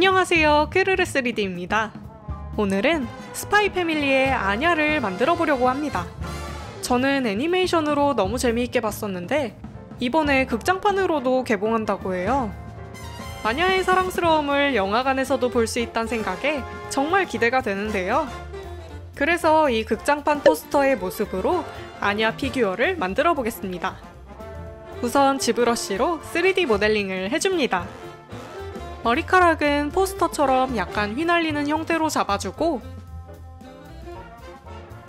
안녕하세요 크르르 3D입니다. 오늘은 스파이 패밀리의 아냐를 만들어 보려고 합니다. 저는 애니메이션으로 너무 재미있게 봤었는데 이번에 극장판으로도 개봉한다고 해요. 아냐의 사랑스러움을 영화관에서도 볼 수 있다는 생각에 정말 기대가 되는데요. 그래서 이 극장판 포스터의 모습으로 아냐 피규어를 만들어 보겠습니다. 우선 지브러쉬로 3D 모델링을 해줍니다. 머리카락은 포스터처럼 약간 휘날리는 형태로 잡아주고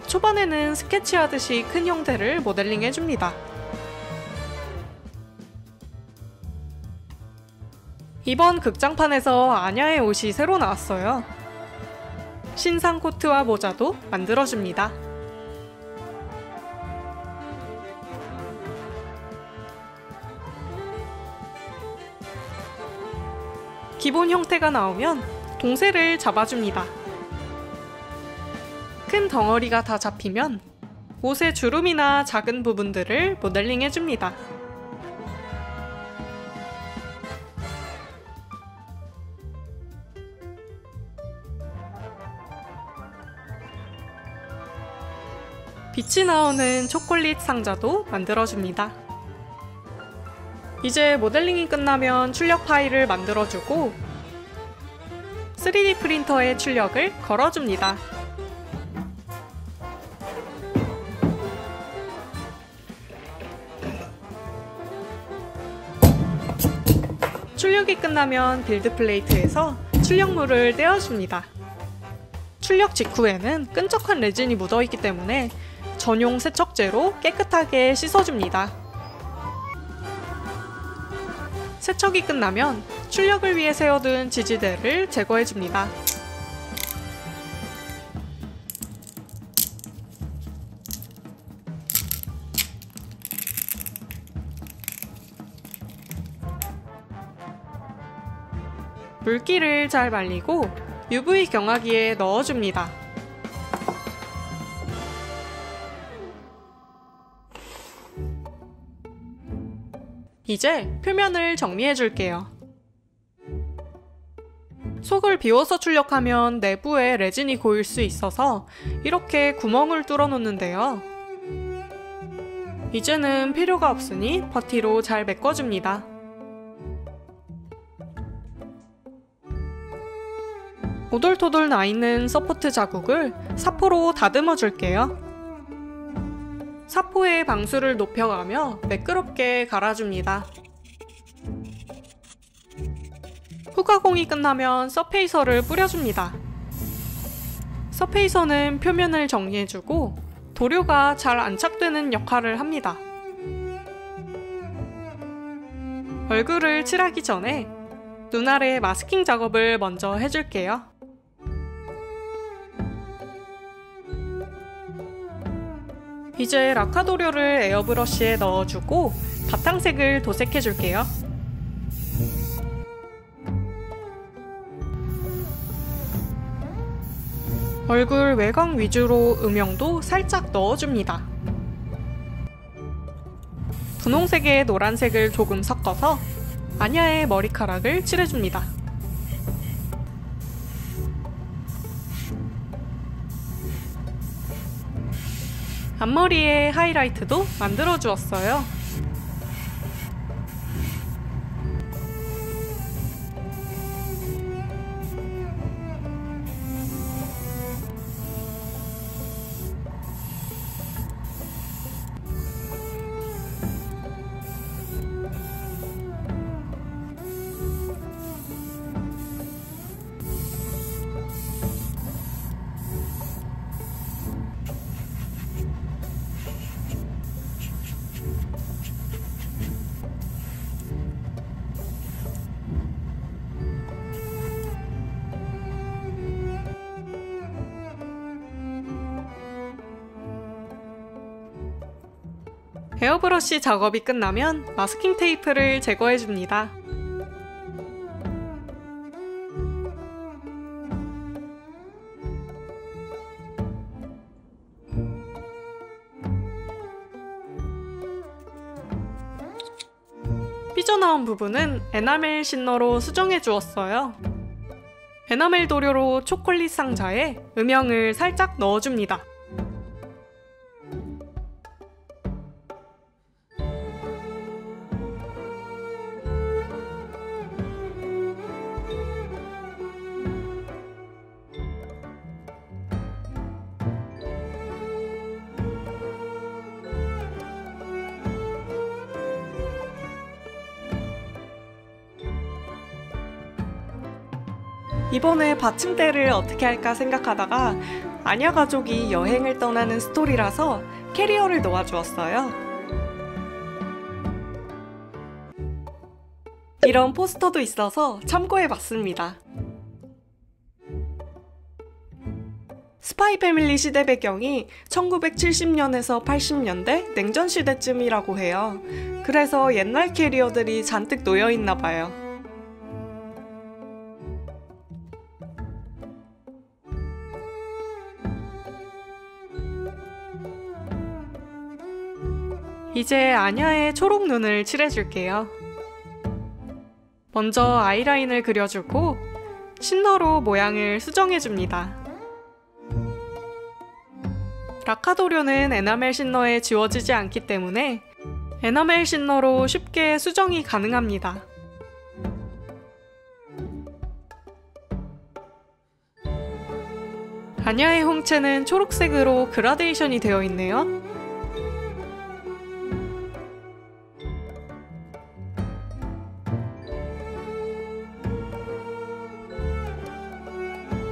초반에는 스케치하듯이 큰 형태를 모델링 해줍니다. 이번 극장판에서 아냐의 옷이 새로 나왔어요. 신상 코트와 모자도 만들어줍니다. 기본 형태가 나오면 동세를 잡아줍니다. 큰 덩어리가 다 잡히면 옷의 주름이나 작은 부분들을 모델링 해줍니다. 빛이 나오는 초콜릿 상자도 만들어줍니다. 이제 모델링이 끝나면 출력 파일을 만들어주고 3D 프린터에 출력을 걸어줍니다. 출력이 끝나면 build plate에서 출력물을 떼어줍니다. 출력 직후에는 끈적한 레진이 묻어있기 때문에 전용 세척제로 깨끗하게 씻어줍니다. 세척이 끝나면 출력을 위해 세워둔 지지대를 제거해줍니다. 물기를 잘 말리고 UV 경화기에 넣어줍니다. 이제 표면을 정리해 줄게요. 속을 비워서 출력하면 내부에 레진이 고일 수 있어서 이렇게 구멍을 뚫어 놓는데요. 이제는 필요가 없으니 버티로 잘 메꿔줍니다. 오돌토돌 나 있는 support 자국을 사포로 다듬어 줄게요. 사포의 방수를 높여가며 매끄럽게 갈아줍니다. 후가공이 끝나면 surfacer를 뿌려줍니다. surfacer는 표면을 정리해주고 도료가 잘 안착되는 역할을 합니다. 얼굴을 칠하기 전에 눈 아래 마스킹 작업을 먼저 해줄게요. 이제 라카도료를 에어브러쉬에 넣어주고 바탕색을 도색해줄게요. 얼굴 외곽 위주로 음영도 살짝 넣어줍니다. 분홍색에 노란색을 조금 섞어서 아냐의 머리카락을 칠해줍니다. 앞머리에 하이라이트도 만들어 주었어요. 헤어브러쉬 작업이 끝나면 마스킹 테이프를 제거해줍니다. 삐져나온 부분은 에나멜 신너로 수정해 주었어요. 에나멜 도료로 초콜릿 상자에 음영을 살짝 넣어줍니다. 이번에 받침대를 어떻게 할까 생각하다가 아냐 가족이 여행을 떠나는 스토리라서 캐리어를 놓아주었어요. 이런 포스터도 있어서 참고해봤습니다. 스파이 패밀리 시대 배경이 1970년에서 80년대 냉전 시대쯤이라고 해요. 그래서 옛날 캐리어들이 잔뜩 놓여있나 봐요. 이제 아냐의 초록 눈을 칠해줄게요. 먼저 아이라인을 그려주고 신너로 모양을 수정해줍니다. 라카도료는 에나멜 신너에 지워지지 않기 때문에 에나멜 신너로 쉽게 수정이 가능합니다. 아냐의 홍채는 초록색으로 그라데이션이 되어 있네요.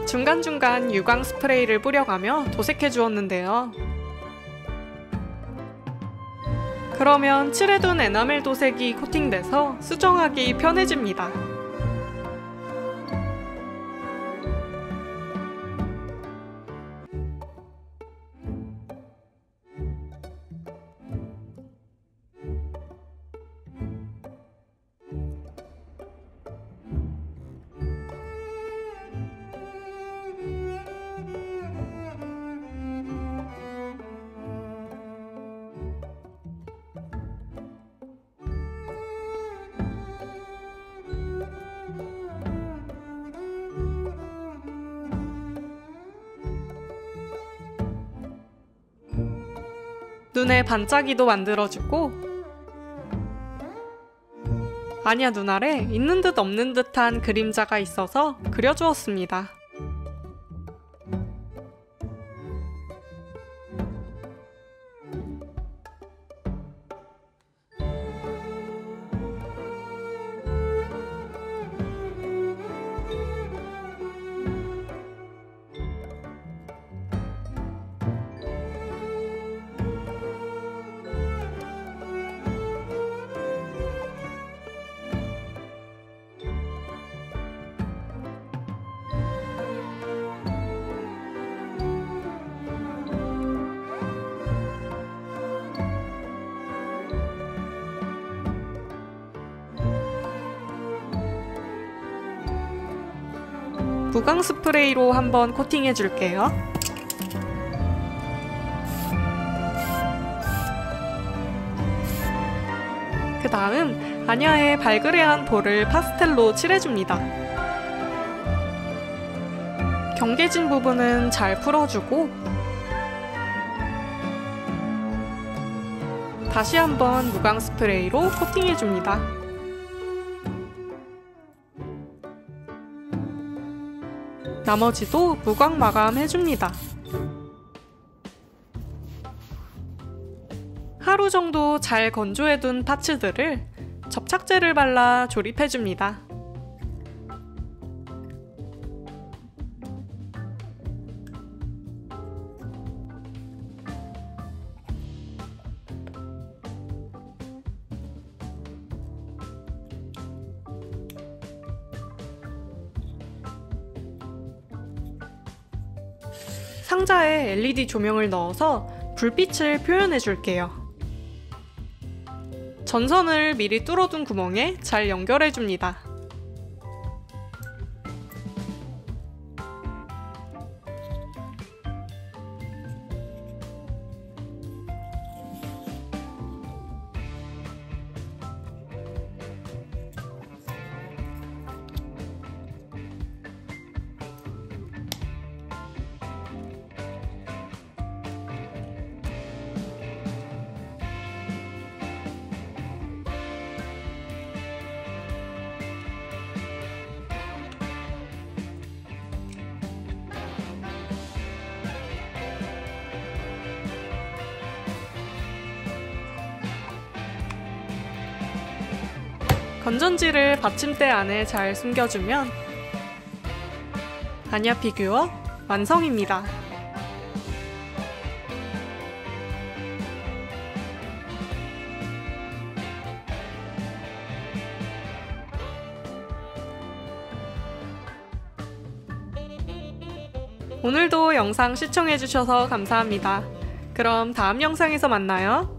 중간중간 유광 스프레이를 뿌려가며 도색해 주었는데요. 그러면 칠해둔 에나멜 도색이 코팅돼서 수정하기 편해집니다. 눈에 반짝이도 만들어주고 아니야 눈 아래 있는 듯 없는 듯한 그림자가 있어서 그려주었습니다. 무광 스프레이로 한번 코팅해 줄게요. 그 다음 아냐의 발그레한 볼을 파스텔로 칠해줍니다. 경계진 부분은 잘 풀어주고 다시 한번 무광 스프레이로 코팅해줍니다. 나머지도 무광 마감 해줍니다. 하루 정도 잘 건조해둔 파츠들을 접착제를 발라 조립해줍니다. 상자에 LED 조명을 넣어서 불빛을 표현해 줄게요. 전선을 미리 뚫어둔 구멍에 잘 연결해 줍니다. 건전지를 받침대 안에 잘 숨겨주면 아냐 피규어 완성입니다. 오늘도 영상 시청해주셔서 감사합니다. 그럼 다음 영상에서 만나요.